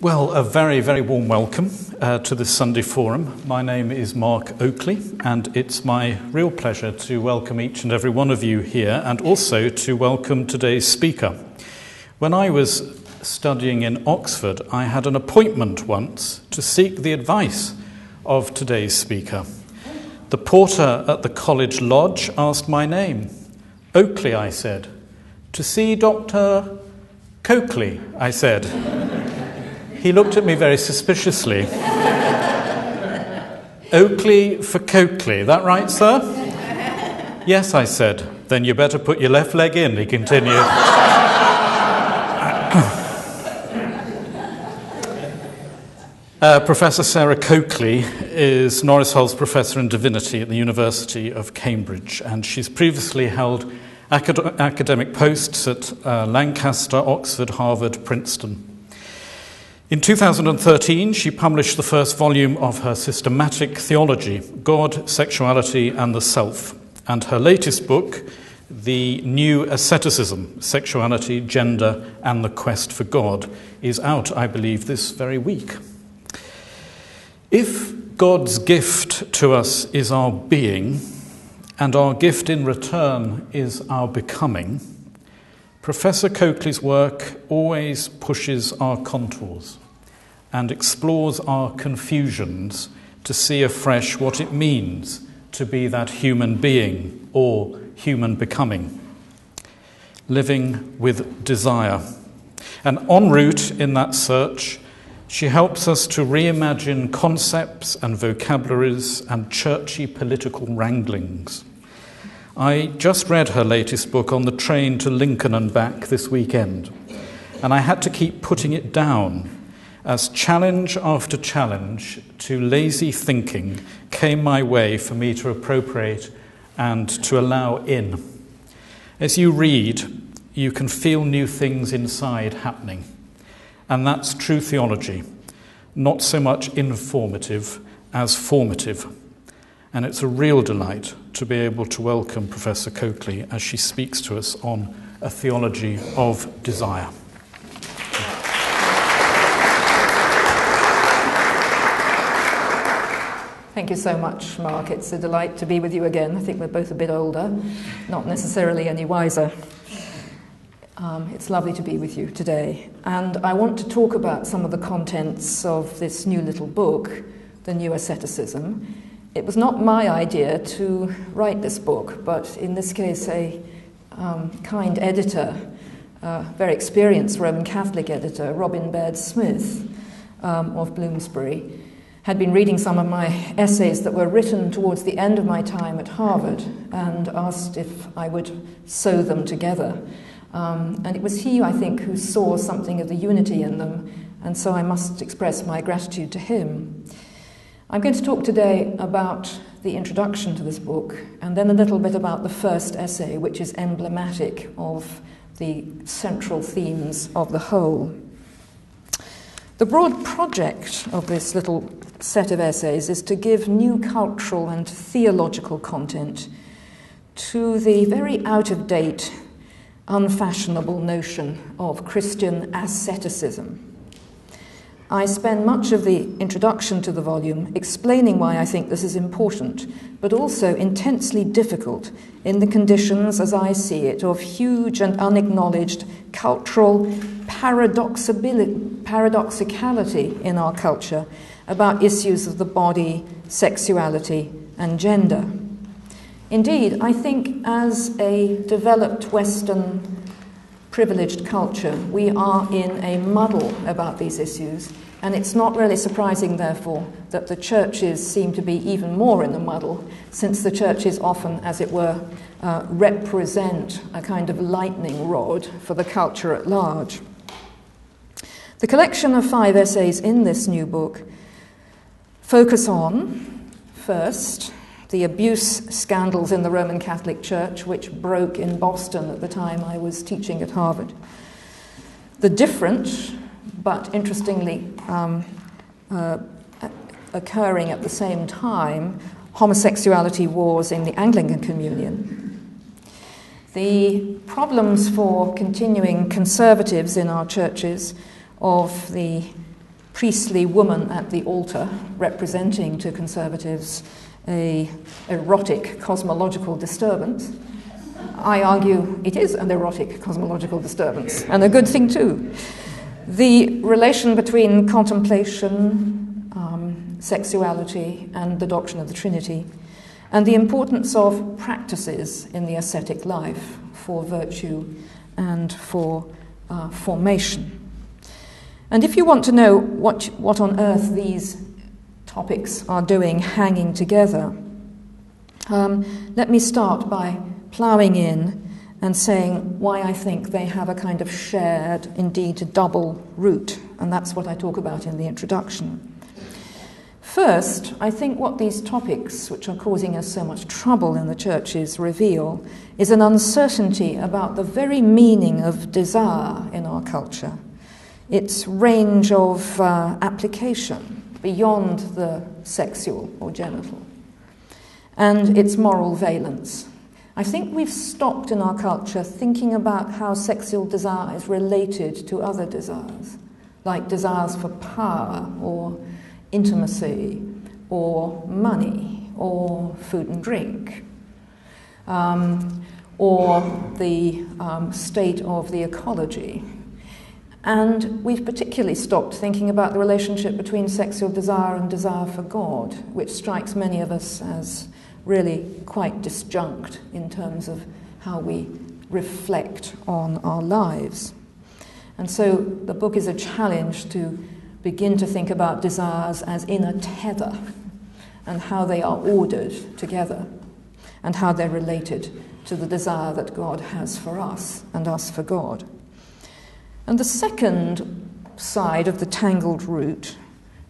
Well, a very, very warm welcome uh, to this Sunday Forum. My name is Mark Oakley, and it's my real pleasure to welcome each and every one of you here and also to welcome today's speaker. When I was studying in Oxford, I had an appointment once to seek the advice of today's speaker. The porter at the college lodge asked my name. Oakley, I said. To see Dr. Coakley, I said. He looked at me very suspiciously. Oakley for Coakley, that right, sir? Yes, I said. Then you better put your left leg in, he continued. Uh, professor Sarah Coakley is Norris Hulse Professor in Divinity at the University of Cambridge, and she's previously held acad- academic posts at uh, Lancaster, Oxford, Harvard, Princeton. In 2013, she published the first volume of her systematic theology, God, Sexuality, and the Self, and her latest book, The New Asceticism Sexuality, Gender, and the Quest for God, is out, I believe, this very week. If God's gift to us is our being, and our gift in return is our becoming, Professor Coakley's work always pushes our contours and explores our confusions to see afresh what it means to be that human being or human becoming, living with desire. And en route in that search, she helps us to reimagine concepts and vocabularies and churchy political wranglings. I just read her latest book on the train to Lincoln and back this weekend, and I had to keep putting it down as challenge after challenge to lazy thinking came my way for me to appropriate and to allow in. As you read, you can feel new things inside happening, and that's true theology, not so much informative as formative. And it's a real delight to be able to welcome Professor Coakley as she speaks to us on a theology of desire. Thank you so much, Mark. It's a delight to be with you again. I think we're both a bit older, not necessarily any wiser. Um, it's lovely to be with you today. And I want to talk about some of the contents of this new little book, The New Asceticism. It was not my idea to write this book, but in this case, a um, kind editor, a very experienced Roman Catholic editor, Robin Baird Smith um, of Bloomsbury, had been reading some of my essays that were written towards the end of my time at Harvard and asked if I would sew them together. Um, and it was he, I think, who saw something of the unity in them, and so I must express my gratitude to him. I'm going to talk today about the introduction to this book, and then a little bit about the first essay, which is emblematic of the central themes of the whole. The broad project of this little set of essays is to give new cultural and theological content to the very out of date, unfashionable notion of Christian asceticism. I spend much of the introduction to the volume explaining why I think this is important, but also intensely difficult in the conditions, as I see it, of huge and unacknowledged cultural paradoxicality in our culture about issues of the body, sexuality, and gender. Indeed, I think as a developed Western privileged culture, we are in a muddle about these issues, and it's not really surprising, therefore, that the churches seem to be even more in the muddle, since the churches often, as it were, uh, represent a kind of lightning rod for the culture at large. The collection of five essays in this new book focus on, first, the abuse scandals in the Roman Catholic Church, which broke in Boston at the time I was teaching at Harvard. The different, but interestingly um, uh, occurring at the same time, homosexuality wars in the Anglican Communion. The problems for continuing conservatives in our churches of the priestly woman at the altar, representing to conservatives a erotic cosmological disturbance. I argue it is an erotic cosmological disturbance, and a good thing too. The relation between contemplation, um, sexuality, and the doctrine of the Trinity, and the importance of practices in the ascetic life for virtue and for uh, formation. And if you want to know what, what on earth these topics are doing hanging together, um, let me start by ploughing in and saying why I think they have a kind of shared, indeed double root, and that's what I talk about in the introduction. First, I think what these topics, which are causing us so much trouble in the churches, reveal is an uncertainty about the very meaning of desire in our culture, its range of uh, application beyond the sexual or genital, and its moral valence. I think we've stopped in our culture thinking about how sexual desire is related to other desires, like desires for power or intimacy or money or food and drink. Um, or the um, state of the ecology. And we've particularly stopped thinking about the relationship between sexual desire and desire for God, which strikes many of us as really quite disjunct in terms of how we reflect on our lives. And so the book is a challenge to begin to think about desires as in a tether and how they are ordered together and how they're related to the desire that God has for us and us for God. And the second side of the tangled root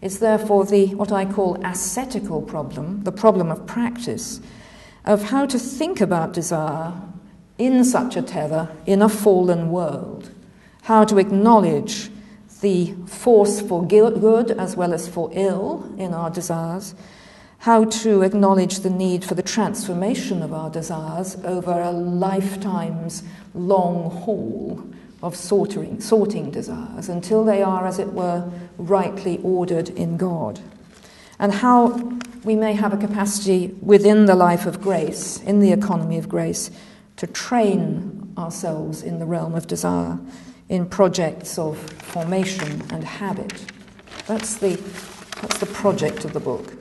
is therefore the what I call ascetical problem, the problem of practice, of how to think about desire in such a tether in a fallen world, how to acknowledge the force for good as well as for ill in our desires, how to acknowledge the need for the transformation of our desires over a lifetime's long haul of sorting, sorting desires until they are, as it were, rightly ordered in God. And how we may have a capacity within the life of grace, in the economy of grace, to train ourselves in the realm of desire, in projects of formation and habit. That's the, that's the project of the book.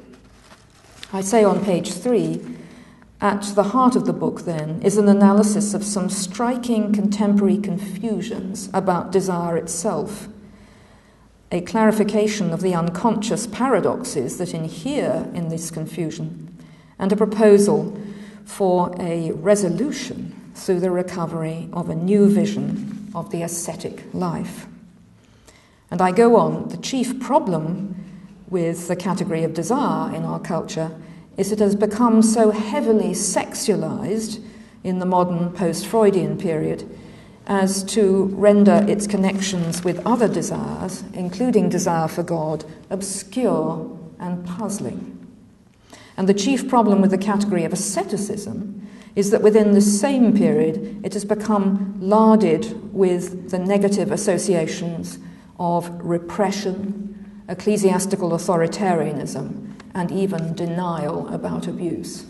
I say on page three at the heart of the book, then, is an analysis of some striking contemporary confusions about desire itself, a clarification of the unconscious paradoxes that inhere in this confusion, and a proposal for a resolution through the recovery of a new vision of the ascetic life. And I go on, the chief problem with the category of desire in our culture is it has become so heavily sexualized in the modern post Freudian period as to render its connections with other desires, including desire for God, obscure and puzzling. And the chief problem with the category of asceticism is that within the same period it has become larded with the negative associations of repression, ecclesiastical authoritarianism, and even denial about abuse.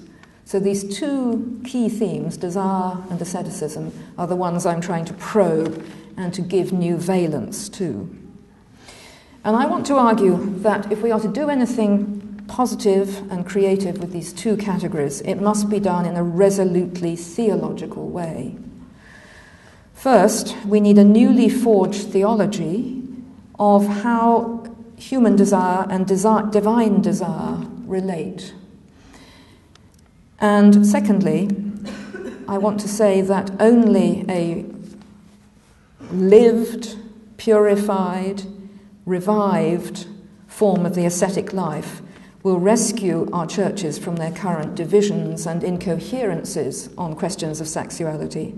So, these two key themes, desire and asceticism, are the ones I'm trying to probe and to give new valence to. And I want to argue that if we are to do anything positive and creative with these two categories, it must be done in a resolutely theological way. First, we need a newly forged theology of how human desire and desire, divine desire relate. And secondly, I want to say that only a lived, purified, revived form of the ascetic life will rescue our churches from their current divisions and incoherences on questions of sexuality,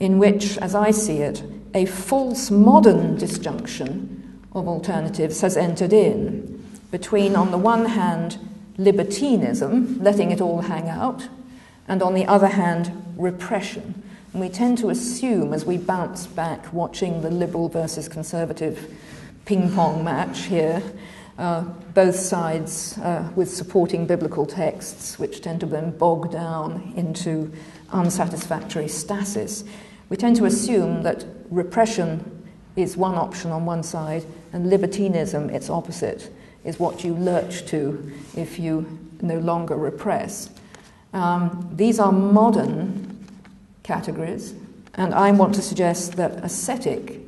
in which, as I see it, a false modern disjunction of alternatives has entered in between, on the one hand, libertinism, letting it all hang out, and on the other hand, repression. And we tend to assume, as we bounce back watching the liberal versus conservative ping pong match here. Uh, both sides uh, with supporting biblical texts, which tend to then bog down into unsatisfactory stasis. We tend to assume that repression is one option on one side, and libertinism, its opposite, is what you lurch to if you no longer repress. Um, these are modern categories, and I want to suggest that ascetic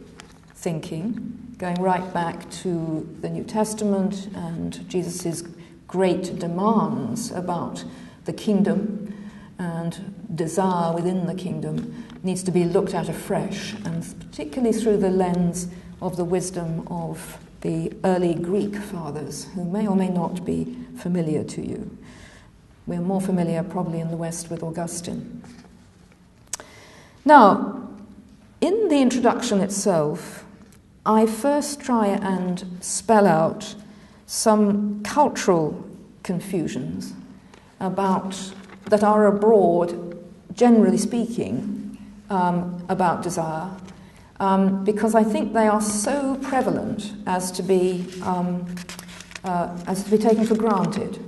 thinking going right back to the New Testament and Jesus' great demands about the kingdom and desire within the kingdom needs to be looked at afresh, and particularly through the lens of the wisdom of the early Greek fathers, who may or may not be familiar to you. We're more familiar probably in the West with Augustine. Now, in the introduction itself, I first try and spell out some cultural confusions about that are abroad, generally speaking, um, about desire, um, because I think they are so prevalent as to be um, uh, as to be taken for granted.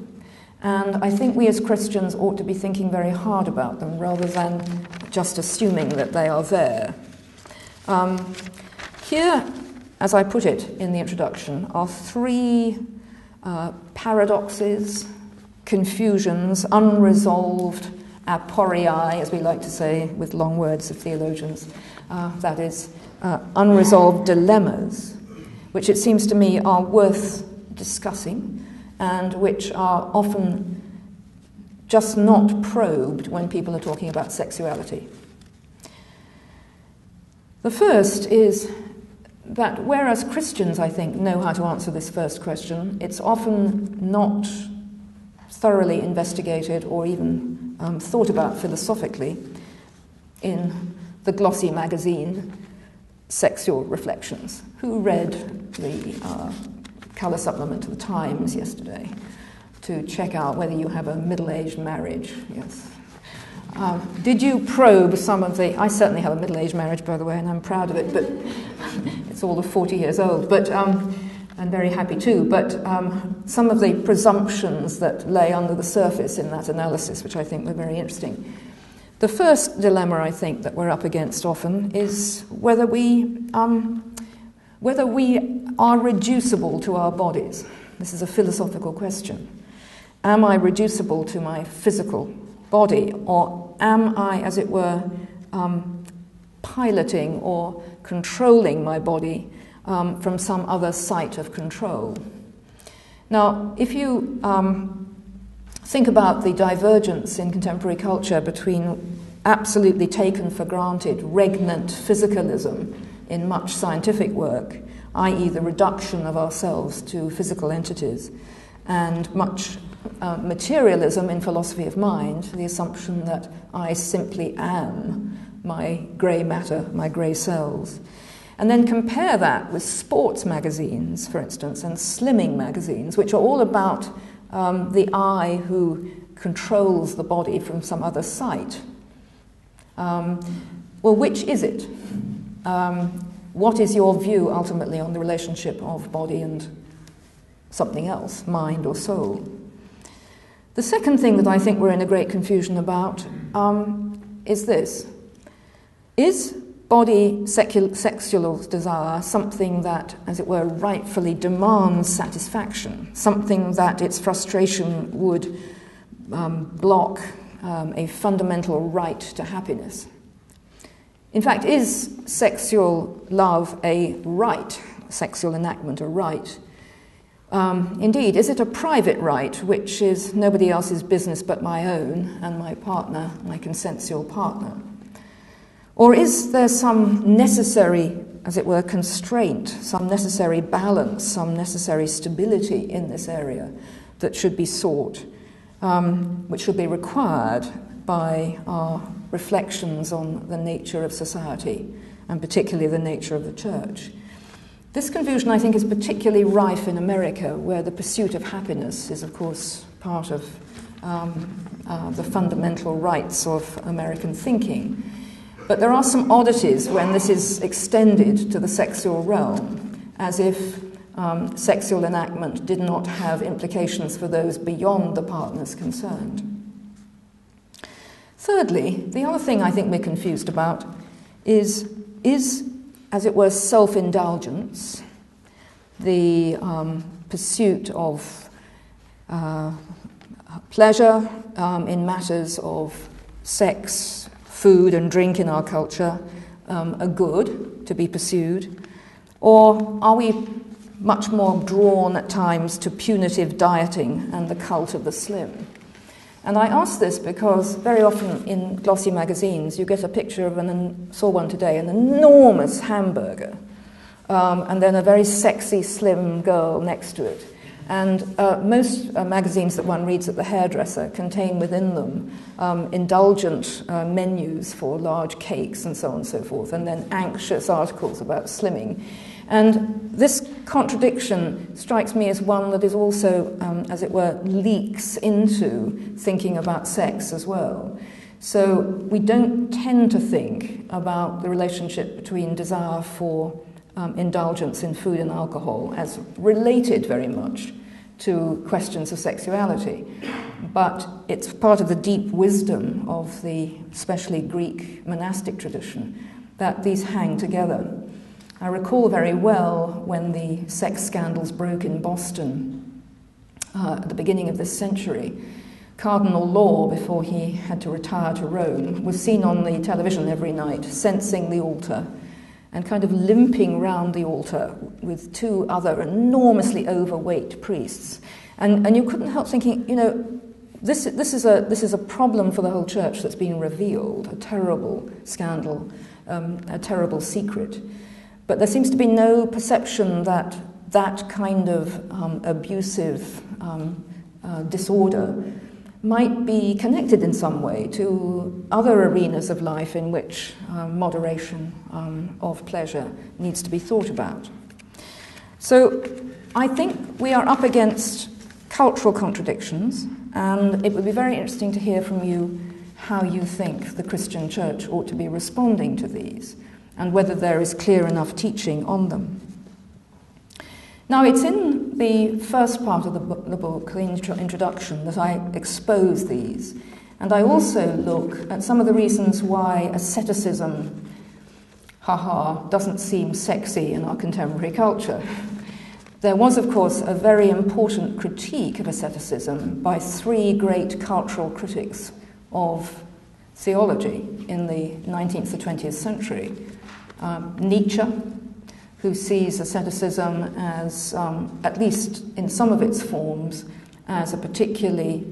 And I think we as Christians ought to be thinking very hard about them rather than just assuming that they are there. Um, here as I put it in the introduction, are three uh, paradoxes, confusions, unresolved aporiae, as we like to say with long words of theologians, uh, that is, uh, unresolved dilemmas, which it seems to me are worth discussing and which are often just not probed when people are talking about sexuality. The first is that whereas Christians, I think, know how to answer this first question, it's often not thoroughly investigated or even um, thought about philosophically in the glossy magazine Sexual Reflections. Who read the uh, colour supplement to the Times yesterday to check out whether you have a middle aged marriage? Yes. Um, did you probe some of the? I certainly have a middle aged marriage, by the way, and I'm proud of it, but it's all of 40 years old, but um, and very happy too. But um, some of the presumptions that lay under the surface in that analysis, which I think were very interesting. The first dilemma I think that we're up against often is whether we, um, whether we are reducible to our bodies. This is a philosophical question. Am I reducible to my physical body, or am I, as it were, um, piloting or controlling my body um, from some other site of control? Now, if you um, think about the divergence in contemporary culture between absolutely taken for granted regnant physicalism in much scientific work, i.e., the reduction of ourselves to physical entities, and much uh, materialism in philosophy of mind, the assumption that I simply am my grey matter, my grey cells. And then compare that with sports magazines, for instance, and slimming magazines, which are all about um, the I who controls the body from some other site. Um, well, which is it? Um, what is your view ultimately on the relationship of body and something else, mind or soul? The second thing that I think we're in a great confusion about um, is this Is body sexual desire something that, as it were, rightfully demands satisfaction, something that its frustration would um, block um, a fundamental right to happiness? In fact, is sexual love a right, sexual enactment a right? Um, indeed, is it a private right, which is nobody else's business but my own and my partner, my consensual partner? Or is there some necessary, as it were, constraint, some necessary balance, some necessary stability in this area that should be sought, um, which should be required by our reflections on the nature of society, and particularly the nature of the church? This confusion, I think, is particularly rife in America, where the pursuit of happiness is, of course, part of um, uh, the fundamental rights of American thinking. But there are some oddities when this is extended to the sexual realm, as if um, sexual enactment did not have implications for those beyond the partners concerned. Thirdly, the other thing I think we're confused about is, is as it were, self indulgence, the um, pursuit of uh, pleasure um, in matters of sex, food, and drink in our culture um, a good to be pursued? Or are we much more drawn at times to punitive dieting and the cult of the slim? And I ask this because very often in glossy magazines you get a picture of an, saw one today, an enormous hamburger, um, and then a very sexy, slim girl next to it. And uh, most uh, magazines that one reads at the hairdresser contain within them um, indulgent uh, menus for large cakes and so on and so forth, and then anxious articles about slimming. And this contradiction strikes me as one that is also, um, as it were, leaks into thinking about sex as well. So we don't tend to think about the relationship between desire for um, indulgence in food and alcohol as related very much to questions of sexuality. But it's part of the deep wisdom of the especially Greek monastic tradition that these hang together. I recall very well when the sex scandals broke in Boston uh, at the beginning of this century. Cardinal Law, before he had to retire to Rome, was seen on the television every night, censing the altar and kind of limping round the altar with two other enormously overweight priests. And, and you couldn't help thinking, you know, this, this, is a, this is a problem for the whole church that's been revealed, a terrible scandal, um, a terrible secret. But there seems to be no perception that that kind of um, abusive um, uh, disorder might be connected in some way to other arenas of life in which um, moderation um, of pleasure needs to be thought about. So I think we are up against cultural contradictions, and it would be very interesting to hear from you how you think the Christian church ought to be responding to these, and whether there is clear enough teaching on them. Now, it's in the first part of the, book, the book, the intro- introduction, that I expose these. And I also look at some of the reasons why asceticism, haha, doesn't seem sexy in our contemporary culture. There was, of course, a very important critique of asceticism by three great cultural critics of theology in the 19th or 20th century um, Nietzsche, who sees asceticism as, um, at least in some of its forms, as a particularly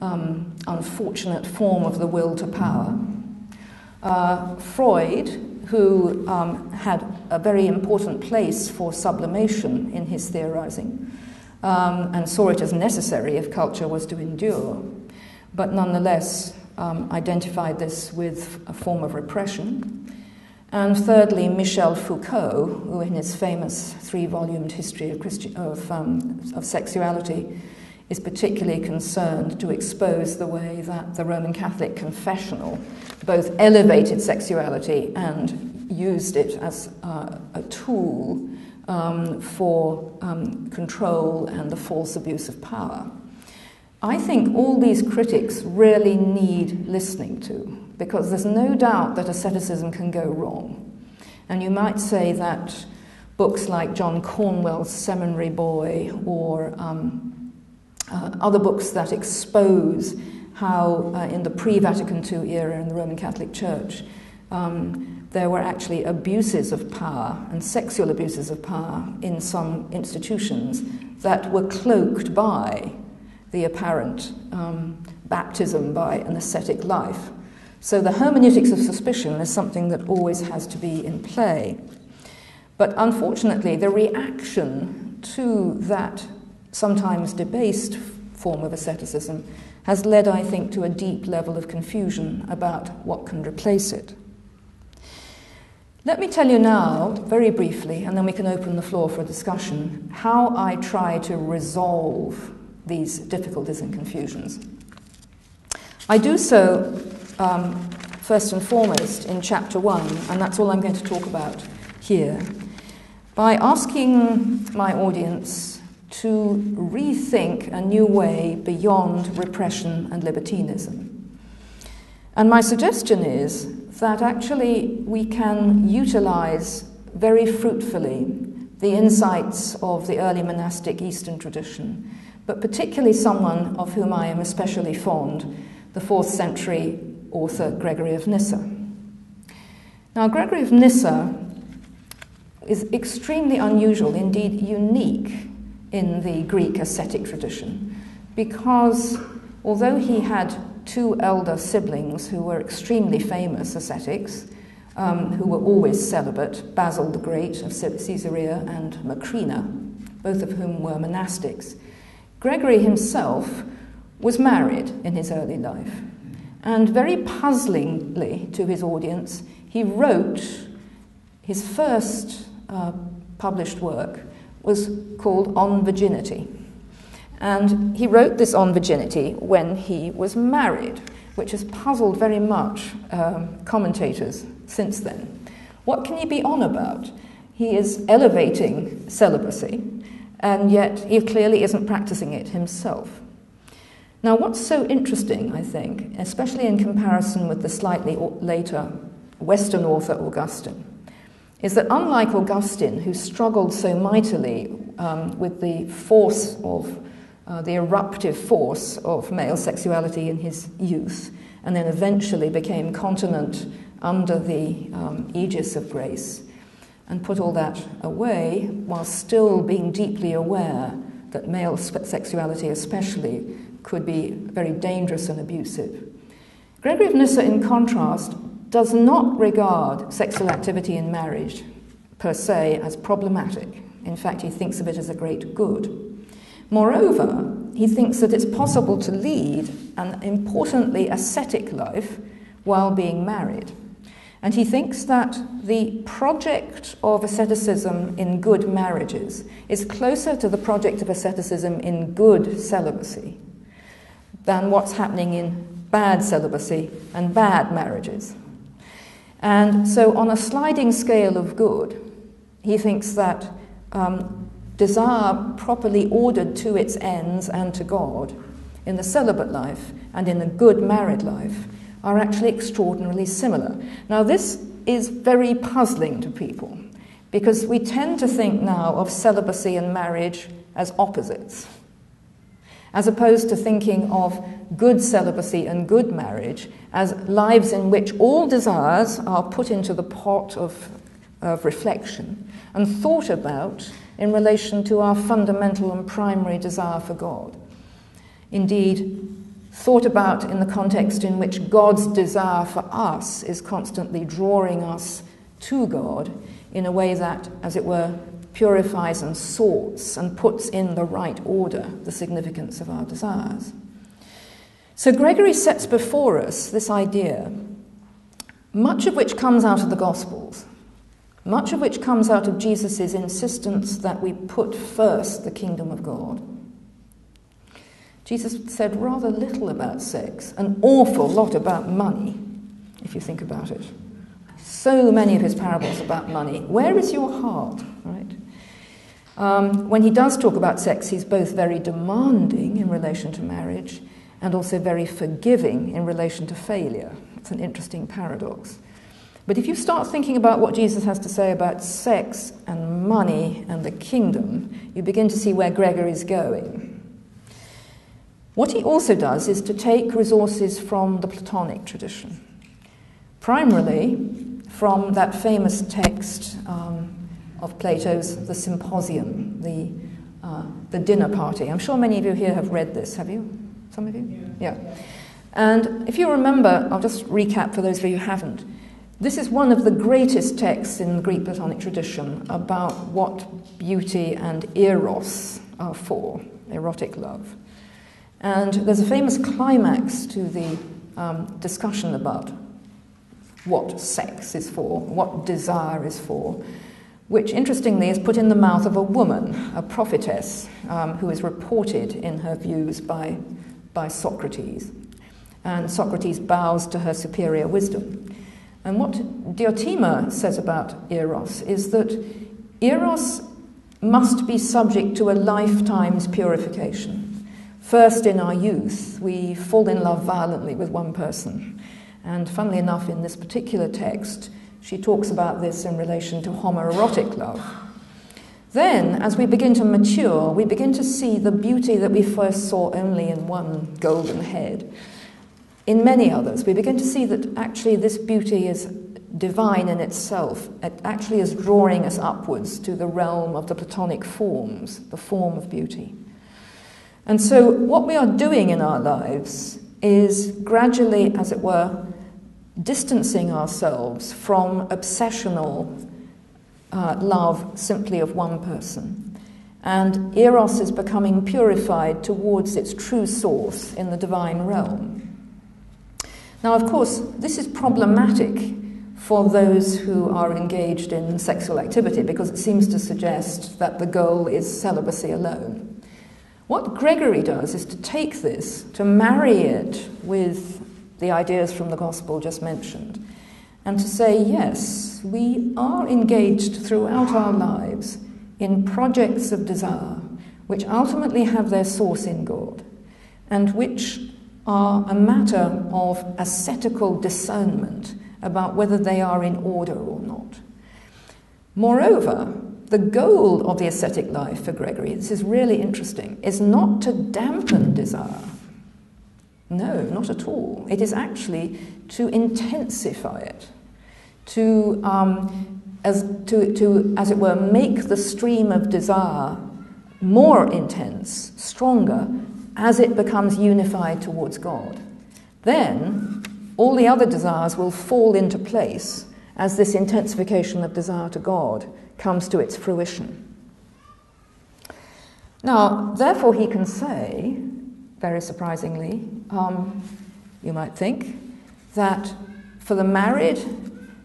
um, unfortunate form of the will to power. Uh, Freud, who um, had a very important place for sublimation in his theorizing um, and saw it as necessary if culture was to endure, but nonetheless um, identified this with a form of repression. And thirdly, Michel Foucault, who in his famous three volumed history of, Christi- of, um, of sexuality is particularly concerned to expose the way that the Roman Catholic confessional both elevated sexuality and used it as uh, a tool um, for um, control and the false abuse of power. I think all these critics really need listening to because there's no doubt that asceticism can go wrong. And you might say that books like John Cornwell's Seminary Boy or um, uh, other books that expose how, uh, in the pre Vatican II era in the Roman Catholic Church, um, there were actually abuses of power and sexual abuses of power in some institutions that were cloaked by the apparent um, baptism by an ascetic life. So the hermeneutics of suspicion is something that always has to be in play. But unfortunately, the reaction to that sometimes debased form of asceticism has led, I think, to a deep level of confusion about what can replace it. Let me tell you now, very briefly, and then we can open the floor for a discussion, how I try to resolve these difficulties and confusions. I do so um, first and foremost in chapter one, and that's all I'm going to talk about here. by asking my audience to rethink a new way beyond repression and libertinism. And my suggestion is that actually we can utilize very fruitfully the insights of the early monastic Eastern tradition, but particularly someone of whom I am especially fond, the fourth century author Gregory of Nyssa. Now, Gregory of Nyssa is extremely unusual, indeed unique, in the Greek ascetic tradition, because although he had two elder siblings who were extremely famous ascetics, um, who were always celibate Basil the Great of Caesarea and Macrina, both of whom were monastics. Gregory himself was married in his early life, and very puzzlingly to his audience, he wrote his first uh, published work was called On Virginity. And he wrote this on virginity when he was married, which has puzzled very much um, commentators since then. What can he be on about? He is elevating celibacy, and yet he clearly isn't practicing it himself. Now, what's so interesting, I think, especially in comparison with the slightly later Western author Augustine, is that unlike Augustine, who struggled so mightily um, with the force of uh, the eruptive force of male sexuality in his youth, and then eventually became continent under the um, aegis of grace, and put all that away while still being deeply aware that male sexuality, especially, could be very dangerous and abusive. Gregory of Nyssa, in contrast, does not regard sexual activity in marriage per se as problematic. In fact, he thinks of it as a great good. Moreover, he thinks that it's possible to lead an importantly ascetic life while being married. And he thinks that the project of asceticism in good marriages is closer to the project of asceticism in good celibacy than what's happening in bad celibacy and bad marriages. And so, on a sliding scale of good, he thinks that um, desire properly ordered to its ends and to God in the celibate life and in the good married life are actually extraordinarily similar. Now, this is very puzzling to people because we tend to think now of celibacy and marriage as opposites, as opposed to thinking of good celibacy and good marriage as lives in which all desires are put into the pot of, of reflection and thought about in relation to our fundamental and primary desire for God. Indeed, thought about in the context in which God's desire for us is constantly drawing us to God in a way that, as it were, purifies and sorts and puts in the right order the significance of our desires. So, Gregory sets before us this idea, much of which comes out of the Gospels, much of which comes out of Jesus' insistence that we put first the kingdom of God. Jesus said rather little about sex, an awful lot about money, if you think about it. So many of his parables about money. Where is your heart? Right? Um, when he does talk about sex, he's both very demanding in relation to marriage and also very forgiving in relation to failure. It's an interesting paradox. But if you start thinking about what Jesus has to say about sex and money and the kingdom, you begin to see where Gregor is going. What he also does is to take resources from the Platonic tradition, primarily from that famous text um, of Plato's The Symposium, the, uh, the dinner party. I'm sure many of you here have read this, have you? Some of you? Yeah. yeah. And if you remember, I'll just recap for those of you who haven't. This is one of the greatest texts in the Greek Platonic tradition about what beauty and eros are for, erotic love. And there's a famous climax to the um, discussion about what sex is for, what desire is for, which interestingly is put in the mouth of a woman, a prophetess, um, who is reported in her views by, by Socrates. And Socrates bows to her superior wisdom. And what Diotima says about Eros is that Eros must be subject to a lifetime's purification. First, in our youth, we fall in love violently with one person. And funnily enough, in this particular text, she talks about this in relation to homoerotic love. Then, as we begin to mature, we begin to see the beauty that we first saw only in one golden head. In many others, we begin to see that actually this beauty is divine in itself. It actually is drawing us upwards to the realm of the Platonic forms, the form of beauty. And so, what we are doing in our lives is gradually, as it were, distancing ourselves from obsessional uh, love simply of one person. And Eros is becoming purified towards its true source in the divine realm. Now, of course, this is problematic for those who are engaged in sexual activity because it seems to suggest that the goal is celibacy alone. What Gregory does is to take this, to marry it with the ideas from the gospel just mentioned, and to say, yes, we are engaged throughout our lives in projects of desire which ultimately have their source in God and which are a matter of ascetical discernment about whether they are in order or not. Moreover, the goal of the ascetic life for Gregory, this is really interesting, is not to dampen desire. No, not at all. It is actually to intensify it, to, um, as, to, to, as it were, make the stream of desire more intense, stronger, as it becomes unified towards God. Then all the other desires will fall into place as this intensification of desire to God comes to its fruition. Now, therefore, he can say, very surprisingly, um, you might think, that for the married,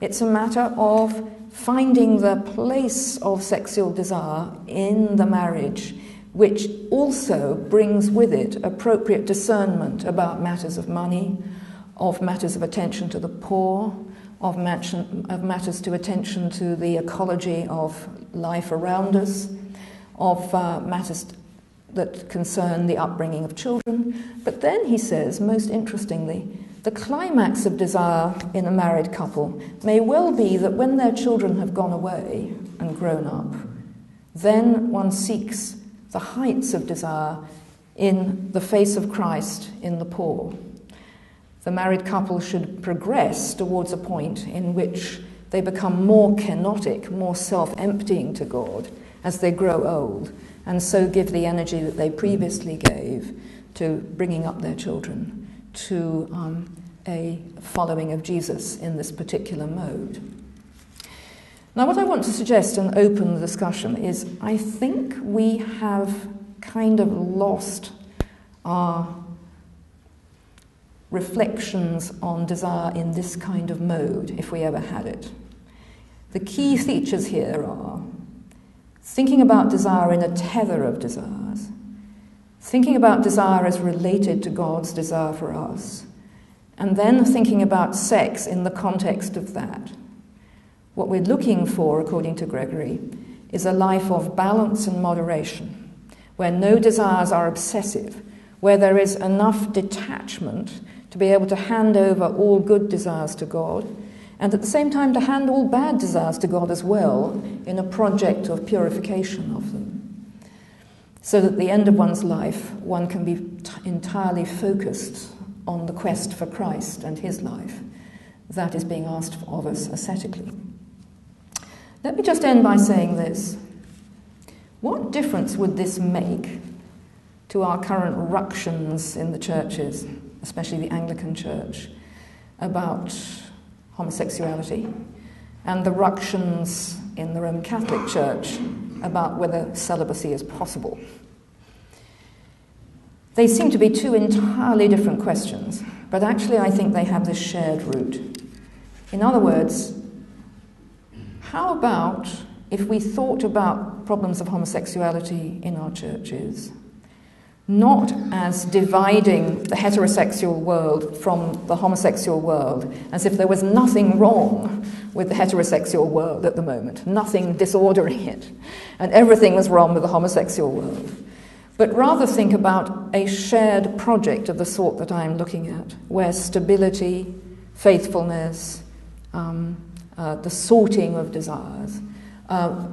it's a matter of finding the place of sexual desire in the marriage, which also brings with it appropriate discernment about matters of money, of matters of attention to the poor, of, of matters to attention to the ecology of life around us, of uh, matters that concern the upbringing of children. But then he says, most interestingly, the climax of desire in a married couple may well be that when their children have gone away and grown up, then one seeks the heights of desire in the face of Christ in the poor the married couple should progress towards a point in which they become more kenotic, more self emptying to God as they grow old, and so give the energy that they previously gave to bringing up their children to um, a following of Jesus in this particular mode. Now, what I want to suggest and open the discussion is I think we have kind of lost our reflections on desire in this kind of mode, if we ever had it. The key features here are thinking about desire in a tether of desires, thinking about desire as related to God's desire for us, and then thinking about sex in the context of that. What we're looking for, according to Gregory, is a life of balance and moderation, where no desires are obsessive, where there is enough detachment to be able to hand over all good desires to God, and at the same time to hand all bad desires to God as well in a project of purification of them. So that at the end of one's life, one can be t- entirely focused on the quest for Christ and his life. That is being asked of us ascetically. Let me just end by saying this. What difference would this make to our current ructions in the churches especially the Anglican Church, about homosexuality, and the ructions in the Roman Catholic Church about whether celibacy is possible. They seem to be two entirely different questions, but actually, I think they have this shared root. In other words, how about if we thought about problems of homosexuality in our churches not as dividing the heterosexual world from the homosexual world, as if there was nothing wrong with the heterosexual world at the moment, nothing disordering it, and everything was wrong with the homosexual world. But rather think about a shared project of the sort that I'm looking at, where stability, faithfulness, um, uh, the sorting of desires, uh,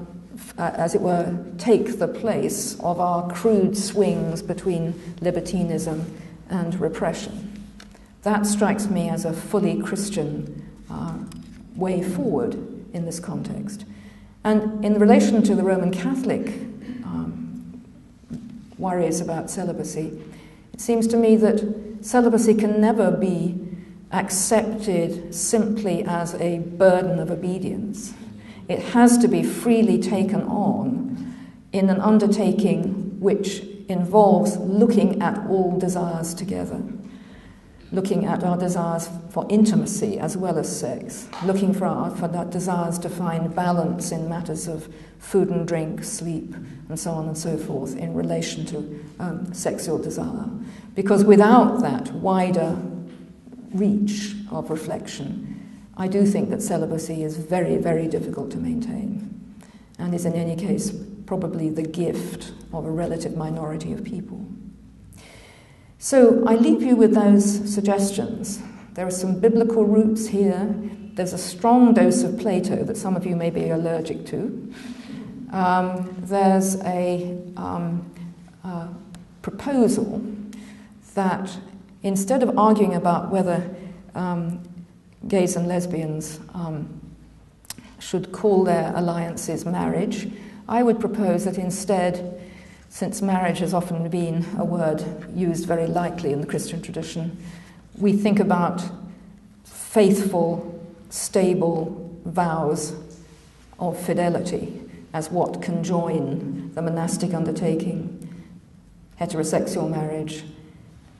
uh, as it were, take the place of our crude swings between libertinism and repression. That strikes me as a fully Christian uh, way forward in this context. And in relation to the Roman Catholic um, worries about celibacy, it seems to me that celibacy can never be accepted simply as a burden of obedience. It has to be freely taken on in an undertaking which involves looking at all desires together, looking at our desires for intimacy as well as sex, looking for our for our desires to find balance in matters of food and drink, sleep, and so on and so forth in relation to um, sexual desire. Because without that wider reach of reflection, I do think that celibacy is very, very difficult to maintain and is, in any case, probably the gift of a relative minority of people. So I leave you with those suggestions. There are some biblical roots here. There's a strong dose of Plato that some of you may be allergic to. Um, there's a um, uh, proposal that instead of arguing about whether um, gays and lesbians um, should call their alliances marriage. I would propose that instead, since marriage has often been a word used very lightly in the Christian tradition, we think about faithful, stable vows of fidelity as what can join the monastic undertaking, heterosexual marriage,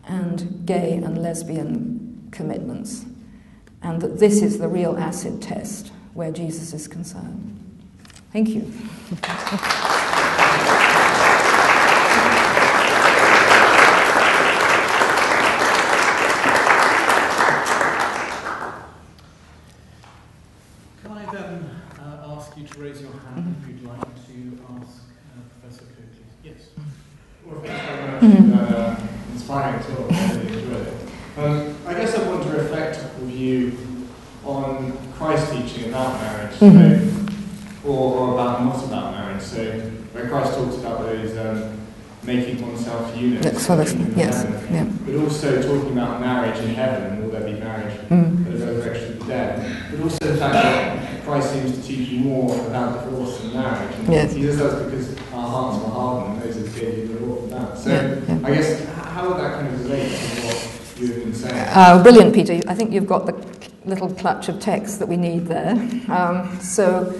and gay and lesbian commitments and that this is the real acid test where Jesus is concerned. Thank you. Can I then uh, ask you to raise your hand if you'd like to ask uh, Professor Coakley? Yes. Well, thanks very much. Uh, inspiring talk. I really enjoyed it. Um, I guess I want to you on Christ's teaching about marriage, Mhm. so, or, or about not about marriage. So, where Christ talks about those um, making oneself That's in the kingdom yes, heaven, yeah. but also talking about marriage in heaven will there be marriage Mm. at the resurrection of the dead. But also the fact that Christ seems to teach more about divorce and marriage. And Yes. He does that because our hearts were hardened and Moses gave you the law of that. So Yeah, yeah. I guess h- how would that kind of relate to what you have been saying? Uh, brilliant, Peter. I think you've got the little clutch of text that we need there. Um, so,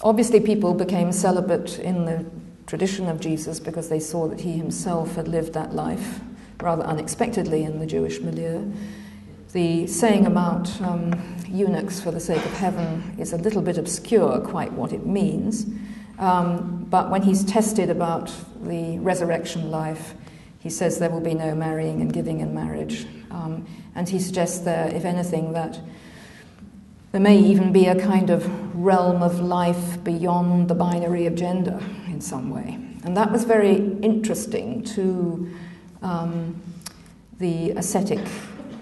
obviously, people became celibate in the tradition of Jesus because they saw that he himself had lived that life rather unexpectedly in the Jewish milieu. The saying about um, eunuchs for the sake of heaven is a little bit obscure, quite what it means. Um, but when he's tested about the resurrection life, he says there will be no marrying and giving in marriage. Um, and he suggests there, if anything, that there may even be a kind of realm of life beyond the binary of gender in some way. And that was very interesting to um, the ascetic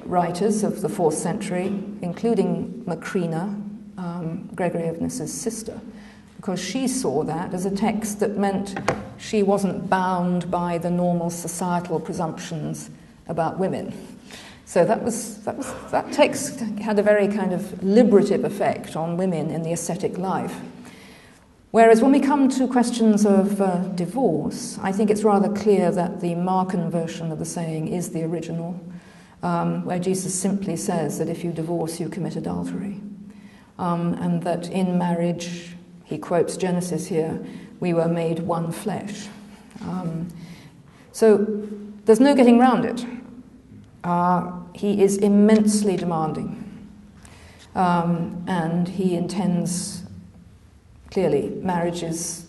writers of the fourth century, including Macrina, um, Gregory of Nyssa's sister, because she saw that as a text that meant she wasn't bound by the normal societal presumptions about women. So that was, that was that text had a very kind of liberative effect on women in the ascetic life. Whereas when we come to questions of uh, divorce, I think it's rather clear that the Markan version of the saying is the original, um, where Jesus simply says that if you divorce, you commit adultery. Um, and that in marriage, he quotes Genesis here, we were made one flesh. Um, so there's no getting round it. Uh, he is immensely demanding. Um, and he intends, clearly, marriages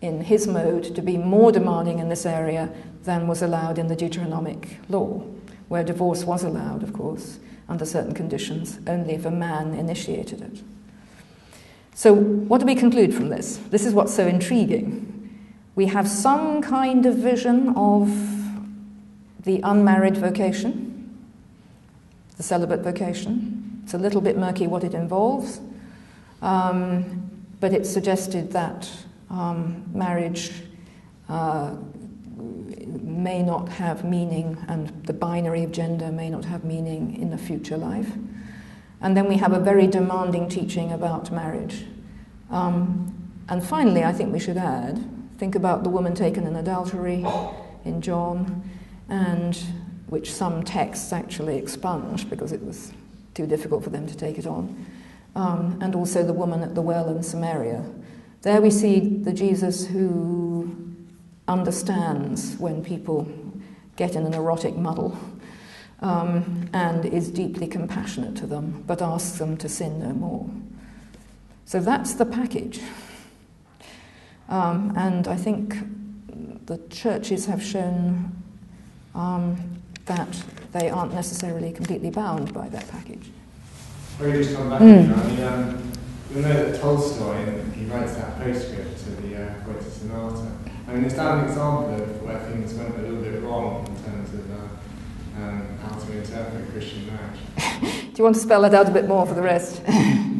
in his mode to be more demanding in this area than was allowed in the Deuteronomic law, where divorce was allowed, of course, under certain conditions, only if a man initiated it. So, what do we conclude from this? This is what's so intriguing. We have some kind of vision of the unmarried vocation, the celibate vocation. It's a little bit murky what it involves, um, but it's suggested that um, marriage uh, may not have meaning and the binary of gender may not have meaning in a future life. And then we have a very demanding teaching about marriage. Um, and finally, I think we should add think about the woman taken in adultery in John, and which some texts actually expunged because it was too difficult for them to take it on. Um, and also the woman at the well in Samaria. There we see the Jesus who understands when people get in an erotic muddle um, and is deeply compassionate to them, but asks them to sin no more. So that's the package. Um, and I think the churches have shown um, that they aren't necessarily completely bound by that package. You just come back mm. I mean, um, you know that Tolstoy, he writes that postscript to the uh, Sonata. I mean, it's that an example of where things went a little bit wrong in terms of um, how to interpret Christian marriage. Do you want to spell that out a bit more for the rest?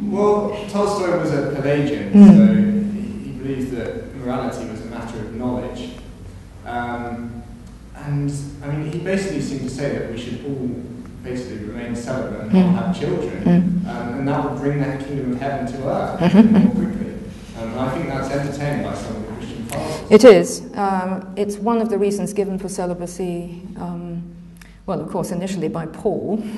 well, Tolstoy was a Pelagian, mm. so he, believed that morality was a matter of knowledge. Um, and I mean, he basically seemed to say that we should all basically remain celibate and mm. not have children, mm. um, and that would bring the kingdom of heaven to earth mm-hmm. more quickly. Um, and I think that's entertained by some of the Christian fathers. It is. Um, it's one of the reasons given for celibacy. Well, of course, initially by Paul.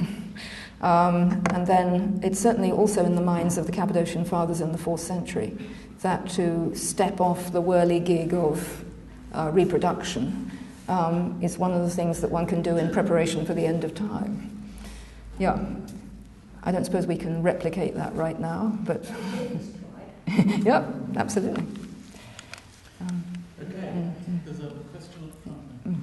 Um, and then it's certainly also in the minds of the Cappadocian fathers in the fourth century that to step off the whirligig of uh, reproduction um, is one of the things that one can do in preparation for the end of time. Yeah. I don't suppose we can replicate that right now, but. yeah, absolutely. Um, okay. Mm-hmm. There's a question mm-hmm.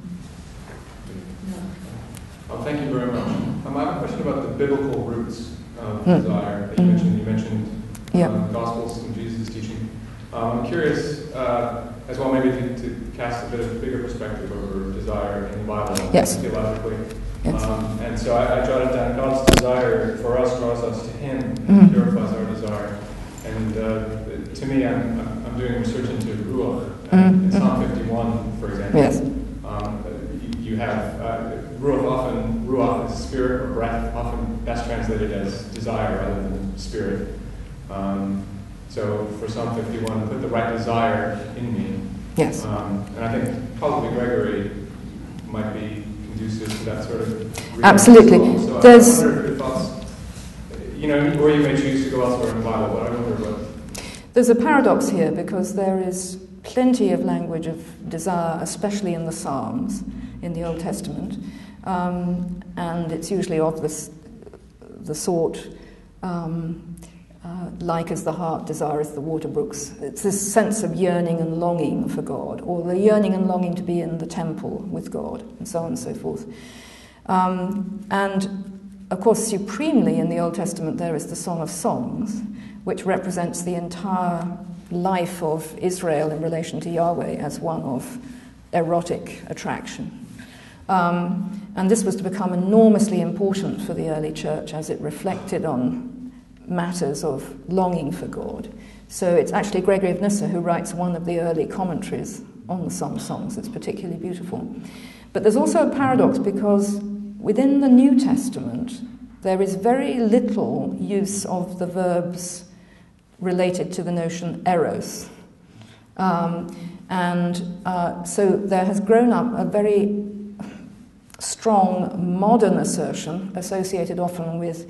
Oh, thank you very much. Um, I have a question about the biblical roots of mm. desire that you mentioned. You mentioned yeah. um, Gospels and Jesus' teaching. Um, I'm curious uh, as well, maybe to, to, cast a bit of a bigger perspective over desire in the Bible yes. theologically. Yes. Um, and so I, I, jotted down God's desire for us draws us to Him and mm-hmm. purifies our desire. And uh, to me, I'm, I'm, doing research into Ruach. Mm-hmm. In Psalm 51, for example, yes. um, you, have uh, Ruach often, Ruach is spirit or breath, often best translated as desire rather than spirit. Um, so for Psalm 51, put the right desire in me. Yes. Um, and I think probably Gregory might be conducive to that sort of. Absolutely. So There's. I wonder if thoughts, you know, or you may choose to go elsewhere in the Bible, but I wonder what. There's a paradox here because there is plenty of language of desire, especially in the Psalms in the Old Testament, um, and it's usually of this, the sort. Um, uh, like as the heart desireth the water brooks. It's this sense of yearning and longing for God, or the yearning and longing to be in the temple with God, and so on and so forth. Um, and of course, supremely in the Old Testament, there is the Song of Songs, which represents the entire life of Israel in relation to Yahweh as one of erotic attraction. Um, and this was to become enormously important for the early church as it reflected on matters of longing for God. So it's actually Gregory of Nyssa who writes one of the early commentaries on the Psalm songs. It's particularly beautiful. But there's also a paradox because within the New Testament, there is very little use of the verbs related to the notion eros. Um, and uh, so there has grown up a very strong modern assertion associated often with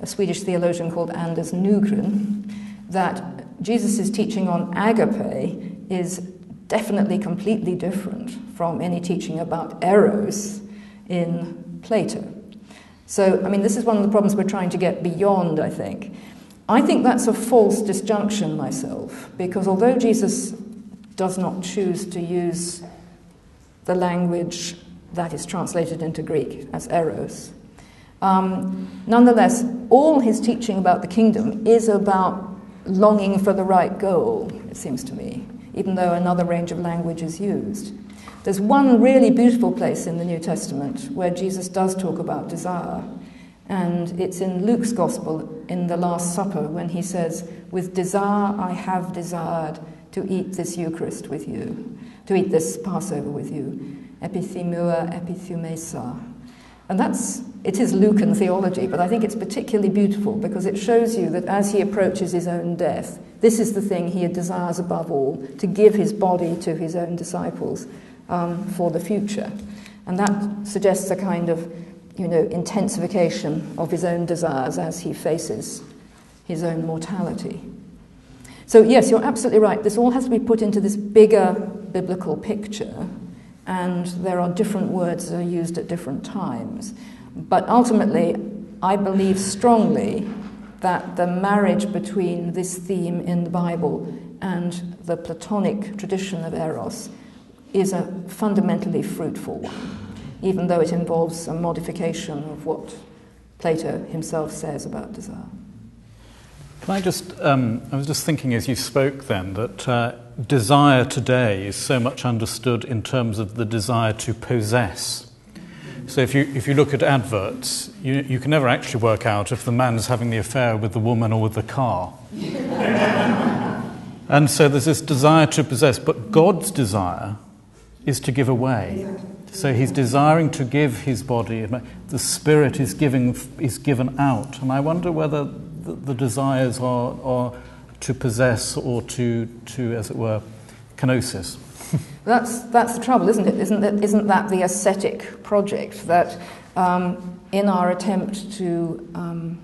a Swedish theologian called Anders Nygren, that Jesus' teaching on agape is definitely completely different from any teaching about eros in Plato. So, I mean, this is one of the problems we're trying to get beyond, I think. I think that's a false disjunction myself, because although Jesus does not choose to use the language that is translated into Greek as eros, Um, nonetheless, all his teaching about the kingdom is about longing for the right goal, it seems to me, even though another range of language is used. There's one really beautiful place in the New Testament where Jesus does talk about desire, and it's in Luke's Gospel in the Last Supper when he says, With desire I have desired to eat this Eucharist with you, to eat this Passover with you. Epithumia epithumesa. And that's, it is Lucan theology, but I think it's particularly beautiful because it shows you that as he approaches his own death, this is the thing he desires above all to give his body to his own disciples um, for the future. And that suggests a kind of, you know, intensification of his own desires as he faces his own mortality. So, yes, you're absolutely right. This all has to be put into this bigger biblical picture and there are different words that are used at different times. But ultimately, I believe strongly that the marriage between this theme in the Bible and the Platonic tradition of Eros is a fundamentally fruitful one, even though it involves a modification of what Plato himself says about desire. Can I just, um, I was just thinking as you spoke then that uh, desire today is so much understood in terms of the desire to possess. So if you, if you look at adverts, you, you can never actually work out if the man is having the affair with the woman or with the car. and so there's this desire to possess, but God's desire is to give away. So he's desiring to give his body. The spirit is, giving, is given out. And I wonder whether the, desires are, are to possess or to, to, as it were, kenosis. that's, that's the trouble, isn't it? Isn't that, isn't that the ascetic project that um, in our attempt to um,